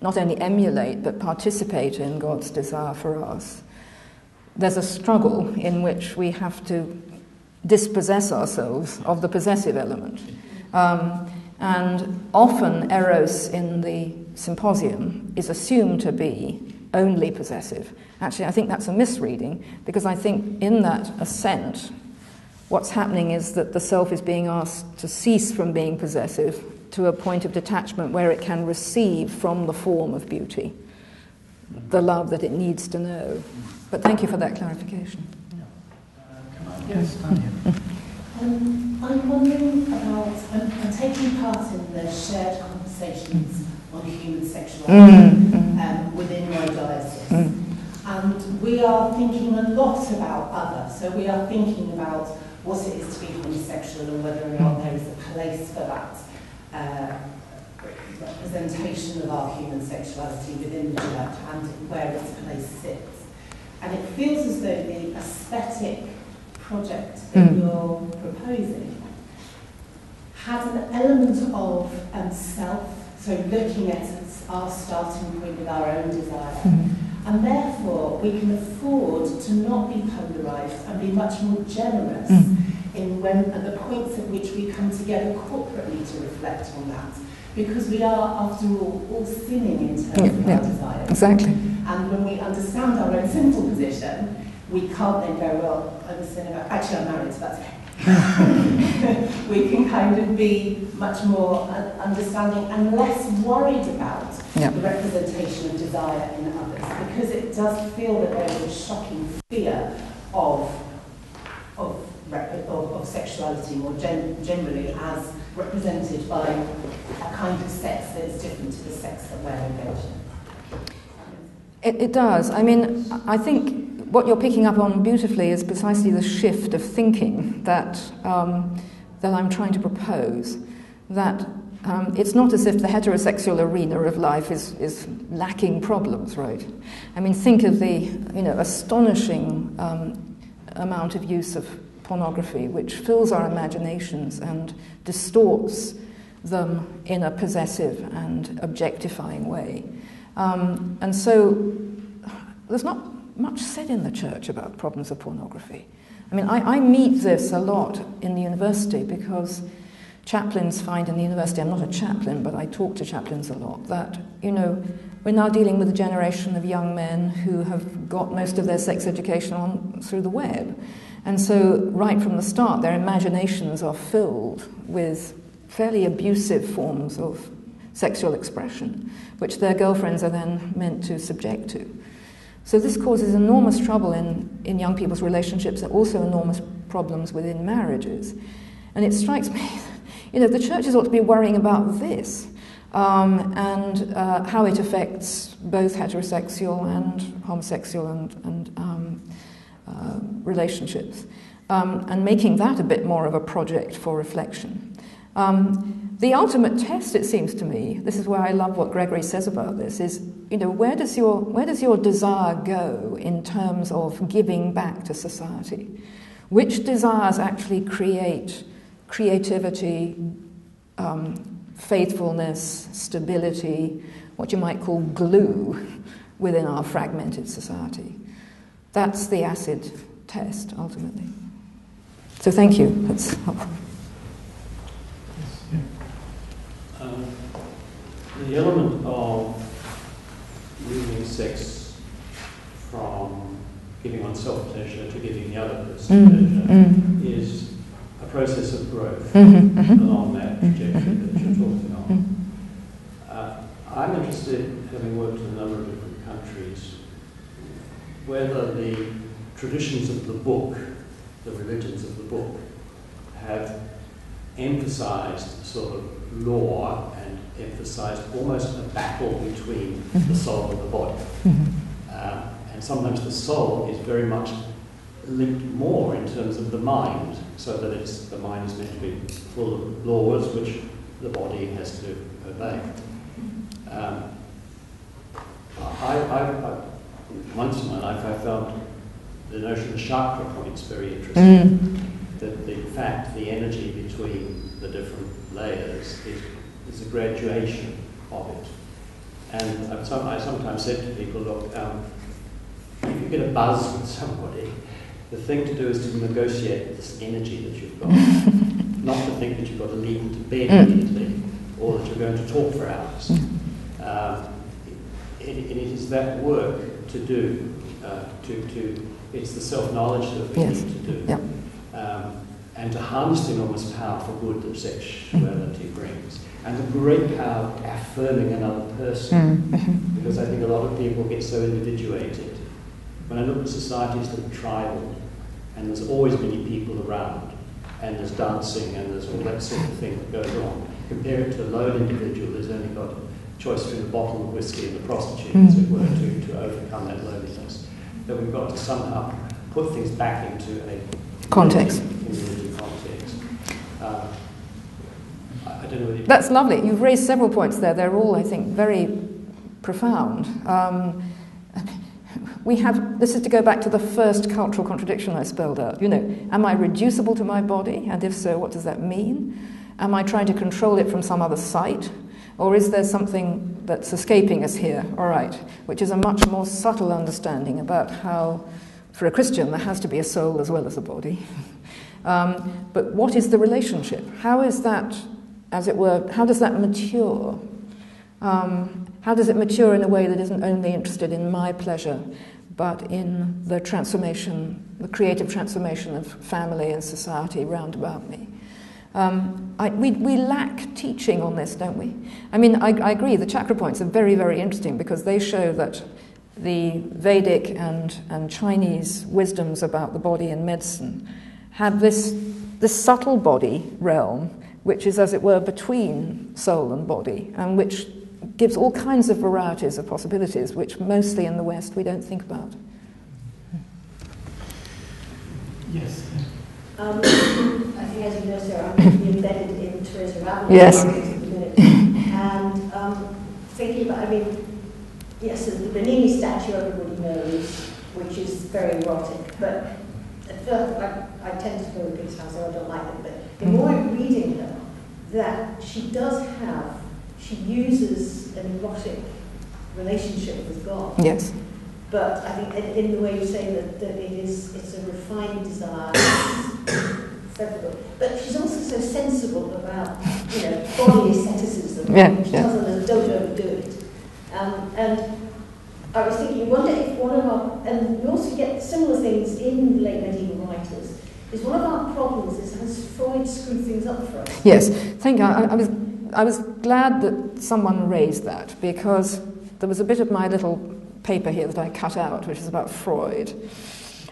not only emulate but participate in God's desire for us, there's a struggle in which we have to dispossess ourselves of the possessive element. Um, and often, eros in the symposium is assumed to be only possessive. Actually, I think that's a misreading because I think in that ascent, what's happening is that the self is being asked to cease from being possessive to a point of detachment where it can receive from the form of beauty the love that it needs to know. But thank you for that clarification. Yes, Tanya. Um, I'm wondering about, I'm, I'm taking part in the shared conversations on human sexuality mm, mm. um, within my diocese. Mm. And we are thinking a lot about other. So we are thinking about what it is to be homosexual and whether or not there is a place for that uh, representation of our human sexuality within the church and where its place sits. And it feels as though the ascetic project that mm. you're proposing has an element of um, self so looking at our starting point with our own desire. Mm-hmm. And therefore, we can afford to not be polarised and be much more generous mm-hmm. in when at the points at which we come together corporately to reflect on that. Because we are, after all, all sinning in terms yeah, of yeah, our desires. Exactly. And when we understand our own sinful position, we can't then go, well, I'm a sinner. Actually, I'm married, so that's okay. we can kind of be much more uh, understanding and less worried about the representation of desire in others because it does feel that there is a shocking fear of, of, of, of sexuality more gen- generally as represented by a kind of sex that is different to the sex that we're engaged in. It, it does. I mean, I think what you're picking up on beautifully is precisely the shift of thinking that, um, that I'm trying to propose. That um, it's not as if the heterosexual arena of life is, is lacking problems, right? I mean, think of the you know, astonishing um, amount of use of pornography, which fills our imaginations and distorts them in a possessive and objectifying way. Um, and so there's not much said in the church about problems of pornography. I mean, I, I meet this a lot in the university because chaplains find in the university, I'm not a chaplain, but I talk to chaplains a lot, that, you know, we're now dealing with a generation of young men who have got most of their sex education on through the web. And so, right from the start, their imaginations are filled with fairly abusive forms of sexual expression, which their girlfriends are then meant to subject to. So this causes enormous trouble in, in young people's relationships and also enormous problems within marriages. And it strikes me, you know, the churches ought to be worrying about this um, and uh, how it affects both heterosexual and homosexual and, and um, uh, relationships, um, and making that a bit more of a project for reflection. Um, the ultimate test, it seems to me, this is where I love what Gregory says about this, is you know where does your where does your desire go in terms of giving back to society? Which desires actually create creativity, um, faithfulness, stability, what you might call glue within our fragmented society? That's the acid test ultimately. So thank you. That's helpful. Um, the element of moving sex from giving oneself pleasure to giving the other person Mm, pleasure mm. is a process of growth Mhm, mhm. along that trajectory that you're talking Mhm. on. Uh, I'm interested, having worked in a number of different countries, whether the traditions of the book, the religions of the book, have emphasized sort of law and emphasized almost a battle between the soul and the body. Mhm. Uh, and sometimes the soul is very much linked more in terms of the mind, so that it's, the mind is meant to be full of laws which the body has to obey. Um, I, I, I, once in my life I found the notion of chakra points very interesting. Mm. That the fact, the energy between the different layers is, is a graduation of it. And I've some, I sometimes said to people, look, um, if you get a buzz with somebody, the thing to do is to negotiate this energy that you've got. Not to think that you've got to leave them to bed Mm. immediately or that you're going to talk for hours. Um, it, it is that work to do, uh, to, to, it's the self-knowledge that we Yes. need to do. Yeah. Um, and to harness the enormous power for good that sexuality brings. And the great power of affirming another person. Mm. Mhm. Because I think a lot of people get so individuated. When I look at societies that are tribal, and there's always many people around, and there's dancing, and there's all that sort of thing that goes on, compare it to a lone individual who's only got a choice between a bottle of whiskey and a prostitute, as it were, to, to overcome that loneliness. That we've got to somehow put things back into a Context. That's lovely. You've raised several points there. They're all, I think, very profound. Um, we have, this is to go back to the first cultural contradiction I spelled out. You know, am I reducible to my body? And if so, what does that mean? Am I trying to control it from some other site? Or is there something that's escaping us here? All right, which is a much more subtle understanding about how, for a Christian, there has to be a soul as well as a body. Um, but what is the relationship? How is that, as it were, how does that mature? Um, how does it mature in a way that isn't only interested in my pleasure, but in the transformation, the creative transformation of family and society round about me? Um, I, we, we lack teaching on this, don't we? I mean, I, I agree, the chakra points are very, very interesting because they show that the Vedic and, and Chinese wisdoms about the body and medicine have this, this subtle body realm, which is, as it were, between soul and body, and which gives all kinds of varieties of possibilities, which mostly in the West we don't think about. Yes. Um, I think, as you know, sir, I'm embedded in Teresa of Avila Yes. at the minute. And um, thinking about, I mean, yes, the Bernini statue everybody knows, which is very erotic, but at first, I, I tend to go Pig's House, so I don't like it, but the mm. more I'm reading her, that she does have, she uses an erotic relationship with God. Yes. But I think in, in the way you say that, that it is, it's a refined desire. But she's also so sensible about, you know, body asceticism. Yeah, She yeah. tells us don't overdo it. Um, and I was thinking, wonder if one of our, and we also get similar things in late medieval writers, is one of our problems is has Freud screwed things up for us? Yes, thank you. I, I was I was glad that someone raised that because there was a bit of my little paper here that I cut out, which is about Freud.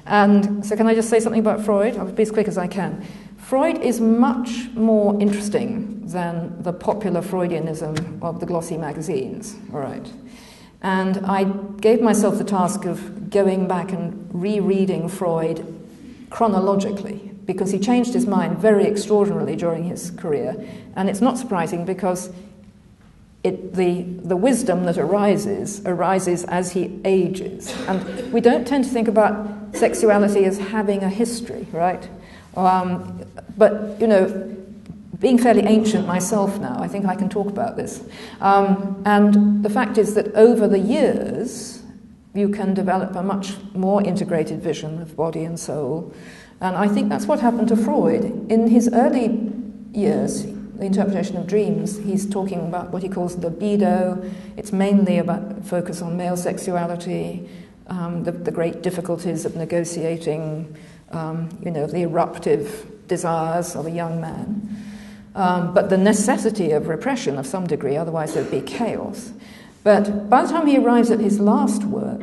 And so, can I just say something about Freud? I'll be as quick as I can. Freud is much more interesting than the popular Freudianism of the glossy magazines, all right? And I gave myself the task of going back and rereading Freud chronologically because he changed his mind very extraordinarily during his career. And it's not surprising because it, the, the wisdom that arises arises as he ages. And we don't tend to think about sexuality as having a history, right? Um, but, you know, being fairly ancient myself now, I think I can talk about this. Um, and the fact is that over the years, you can develop a much more integrated vision of body and soul. And I think that's what happened to Freud. In his early years, the interpretation of dreams, he's talking about what he calls the libido. It's mainly about focus on male sexuality, um, the, the, great difficulties of negotiating, um, you know, the eruptive desires of a young man. Um, but the necessity of repression of some degree, otherwise there'd be chaos. But by the time he arrives at his last work,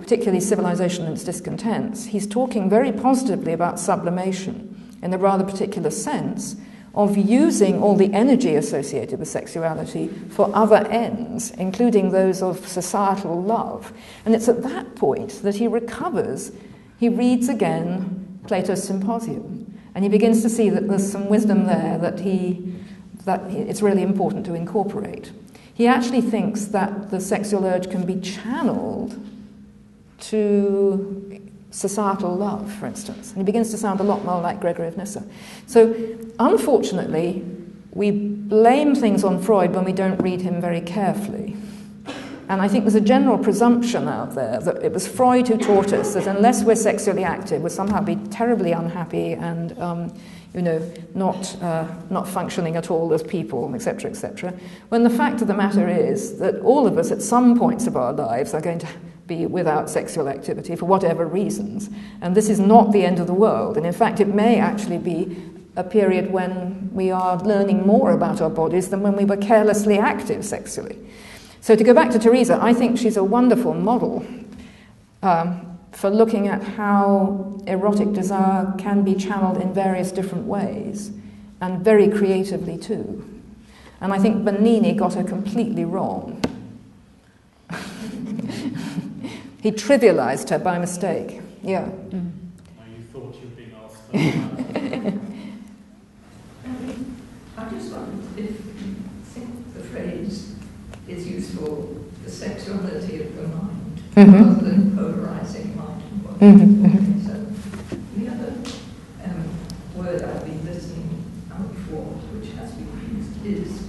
particularly Civilization and its Discontents, he's talking very positively about sublimation in a rather particular sense of using all the energy associated with sexuality for other ends, including those of societal love. And it's at that point that he recovers, he reads again Plato's Symposium, and he begins to see that there's some wisdom there that, he, that it's really important to incorporate. He actually thinks that the sexual urge can be channeled to societal love, for instance. And he begins to sound a lot more like Gregory of Nyssa. So, unfortunately, we blame things on Freud when we don't read him very carefully. And I think there's a general presumption out there that it was Freud who taught us that unless we're sexually active, we'll somehow be terribly unhappy and, um, you know, not, uh, not functioning at all as people, etc., etc. When the fact of the matter is that all of us at some points of our lives are going to be without sexual activity for whatever reasons. And this is not the end of the world. And in fact, it may actually be a period when we are learning more about our bodies than when we were carelessly active sexually. So, to go back to Teresa, I think she's a wonderful model um, for looking at how erotic desire can be channeled in various different ways and very creatively too. And I think Bernini got her completely wrong. He trivialized her by mistake. Yeah. Mm. you thought you'd been asked I just wondered if you think the phrase for sexuality of the mind mm-hmm. rather than polarizing mind and body. Mm-hmm. So the other um, word I've been listening out for, which has been used, is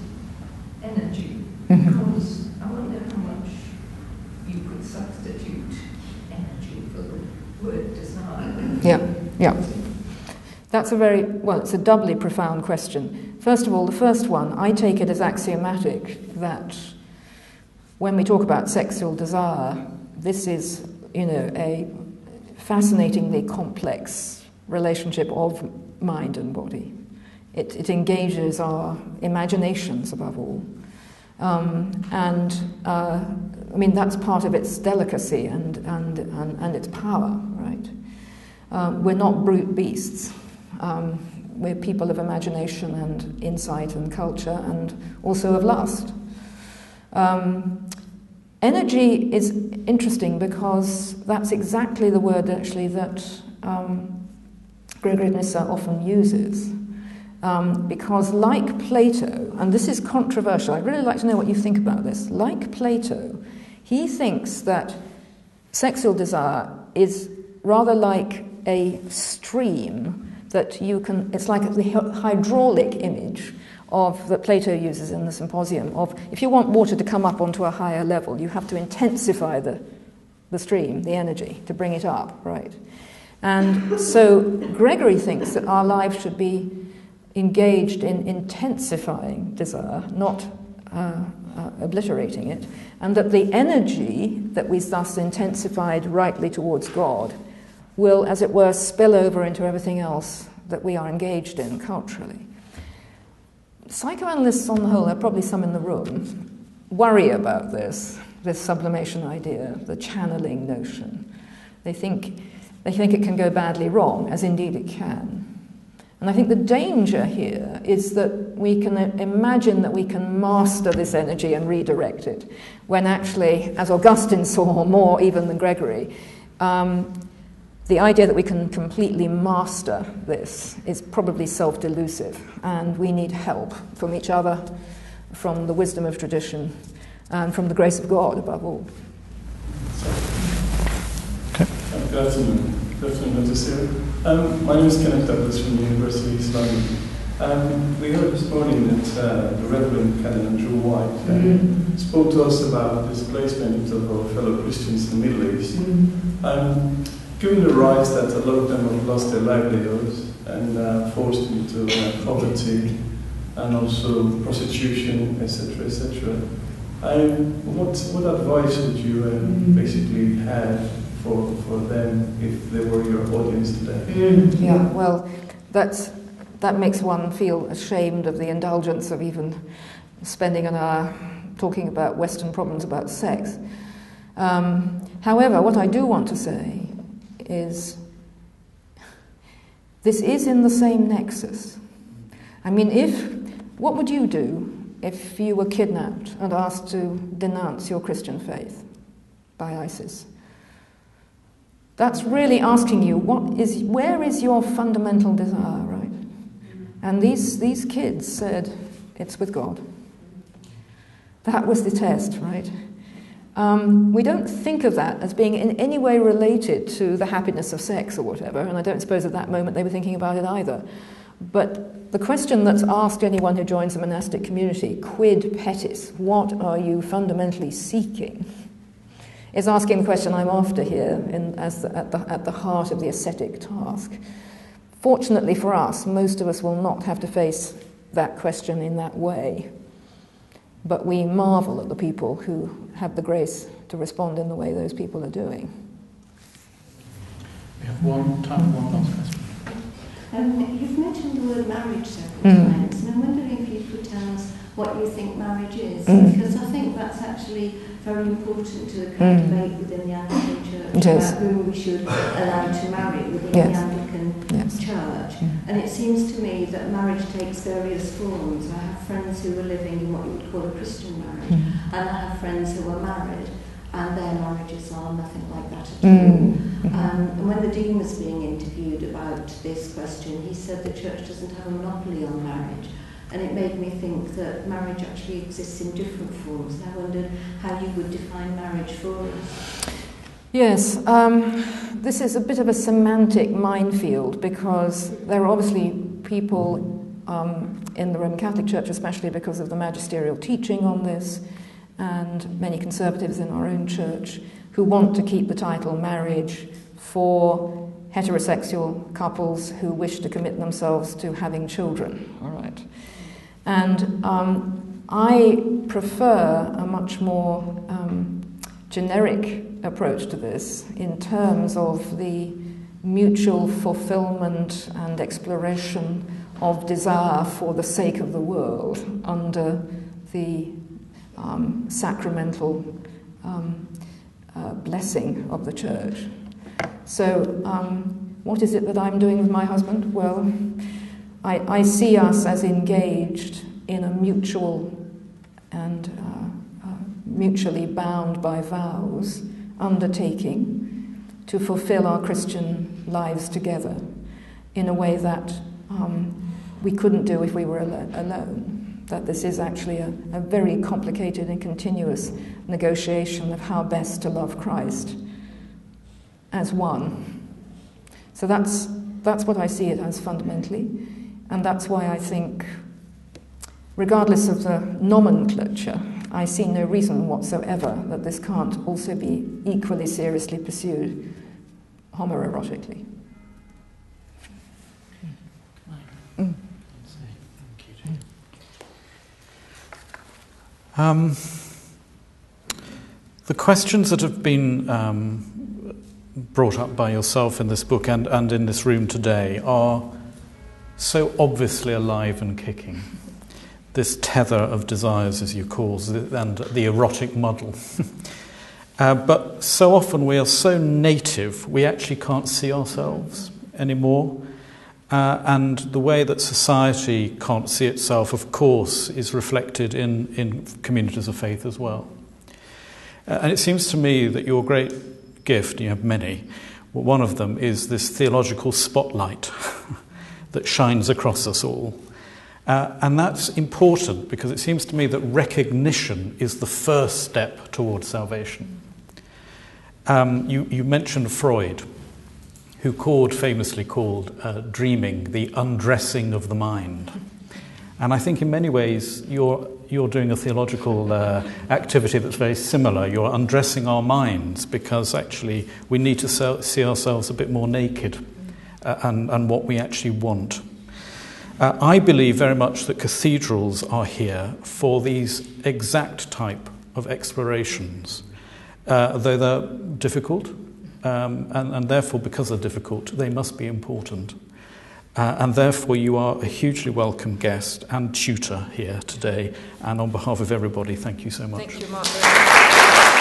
energy. Mm-hmm. Because I wonder how much you could substitute energy for the word desire. Yeah, yeah. That's a very, well, it's a doubly profound question. First of all, the first one, I take it as axiomatic that when we talk about sexual desire, this is, you know, a fascinatingly complex relationship of mind and body. It, it engages our imaginations above all. Um, and uh, I mean, that's part of its delicacy and, and, and, and its power, right? Um, we're not brute beasts. Um, we're people of imagination and insight and culture and also of lust. Um, energy is interesting because that's exactly the word actually that um, Gregory Nyssa often uses. Um, because, like Plato, and this is controversial, I'd really like to know what you think about this. Like Plato, he thinks that sexual desire is rather like a stream that you can, it's like the hydraulic image of that Plato uses in the Symposium of if you want water to come up onto a higher level, you have to intensify the, the stream, the energy, to bring it up, right? And so Gregory thinks that our lives should be engaged in intensifying desire, not uh, uh, obliterating it, and that the energy that we thus intensified rightly towards God will, as it were, spill over into everything else that we are engaged in culturally. Psychoanalysts, on the whole, there are probably some in the room, worry about this, this sublimation idea, the channeling notion. They think, they think it can go badly wrong, as indeed it can. And I think the danger here is that we can imagine that we can master this energy and redirect it, when actually, as Augustine saw more even than Gregory, um, the idea that we can completely master this is probably self delusive, and we need help from each other, from the wisdom of tradition, and from the grace of God above all. Okay. Good afternoon. Good afternoon, Dr. Sarah. Um, my name is Kenneth Douglas from the University of East London. Um, we heard this morning that uh, the Reverend Canon Andrew White uh, mm-hmm. spoke to us about displacement of our fellow Christians in the Middle East. Mm-hmm. Um, given the rise that a lot of them have lost their livelihoods and uh, forced into uh, poverty and also prostitution, etc., etc., um, what, what advice would you um, basically have for, for them if they were your audience today? Mm, yeah, well, that's, that makes one feel ashamed of the indulgence of even spending an hour talking about Western problems about sex. Um, however, what I do want to say is this is in the same nexus. I mean, if, what would you do if you were kidnapped and asked to denounce your Christian faith by ISIS? That's really asking you, what is, where is your fundamental desire, right? And these, these kids said, it's with God. That was the test, right? Um, we don't think of that as being in any way related to the happiness of sex or whatever, and I don't suppose at that moment they were thinking about it either. But the question that's asked anyone who joins a monastic community, quid petis, what are you fundamentally seeking? is asking the question I'm after here in, as the, at, the, at the heart of the ascetic task. Fortunately for us, most of us will not have to face that question in that way. But we marvel at the people who have the grace to respond in the way those people are doing. We have one time one last question. Um, you've mentioned the word marriage several mm. times, and I'm wondering if you could tell us what you think marriage is, mm. because I think that's actually very important to the current mm. debate within the Anglican Church yes. about whom we should allow to marry within yes. the Anglican yes. Church. Mm. And it seems to me that marriage takes various forms. I have friends who are living in what you would call a Christian marriage, mm. and I have friends who are married, and their marriages are nothing like that at mm. all. Mm-hmm. Um, and when the Dean was being interviewed about this question, he said the Church doesn't have a monopoly on marriage. And it made me think that marriage actually exists in different forms. And I wondered how you would define marriage for us. Yes, um, this is a bit of a semantic minefield because there are obviously people um, in the Roman Catholic Church, especially because of the magisterial teaching on this, and many conservatives in our own church who want to keep the title marriage for heterosexual couples who wish to commit themselves to having children. All right. And um, I prefer a much more um, generic approach to this in terms of the mutual fulfillment and exploration of desire for the sake of the world under the um, sacramental um, uh, blessing of the church. So, um, what is it that I'm doing with my husband? Well, I, I see us as engaged in a mutual and uh, uh, mutually bound by vows undertaking to fulfill our Christian lives together in a way that um, we couldn't do if we were al- alone. That this is actually a, a very complicated and continuous negotiation of how best to love Christ as one. So that's, that's what I see it as fundamentally. And that's why I think, regardless of the nomenclature, I see no reason whatsoever that this can't also be equally seriously pursued homoerotically. Um, the questions that have been um, brought up by yourself in this book and, and in this room today are so obviously alive and kicking this tether of desires, as you call it, and the erotic muddle. uh, but so often we are so native, we actually can't see ourselves anymore. Uh, and the way that society can't see itself, of course, is reflected in, in communities of faith as well. Uh, and it seems to me that your great gift, you have many, well, one of them is this theological spotlight that shines across us all. Uh, and that's important because it seems to me that recognition is the first step towards salvation. Um, you, you mentioned Freud who called, famously called uh, dreaming the undressing of the mind. And I think in many ways you're, you're doing a theological uh, activity that's very similar. You're undressing our minds because actually we need to see ourselves a bit more naked uh, and, and what we actually want. Uh, I believe very much that cathedrals are here for these exact type of explorations, uh, though they're difficult, um, and, and, therefore, because they're difficult, they must be important. Uh, and therefore, you are a hugely welcome guest and tutor here today. And on behalf of everybody, thank you so much. Thank you, Mark.